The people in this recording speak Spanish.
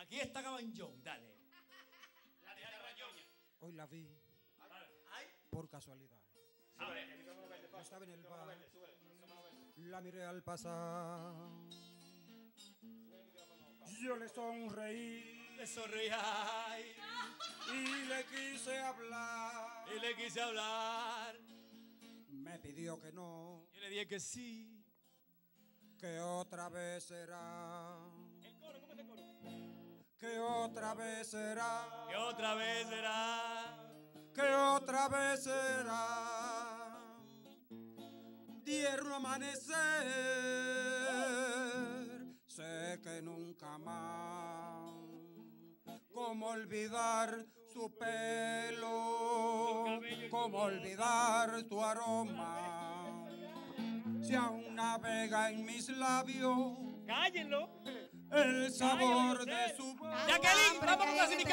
Aquí está Cabanjón, dale. La de Rayoña. Hoy la vi Ay, por casualidad. Yo estaba en el bar, la miré al pasar. Yo le sonreí le sonreía ay, y le quise hablar. y le quise hablar. Me pidió que no, Yo le dije que sí. que otra vez será. Otra vez será. Que otra vez será. que otra vez será tierno amanecer. Sé que nunca más, cómo olvidar su pelo, cómo olvidar tu aroma. Si aún navega en mis labios ¡Cállenlo! el sabor de su Ya, Kelly, vamos con o.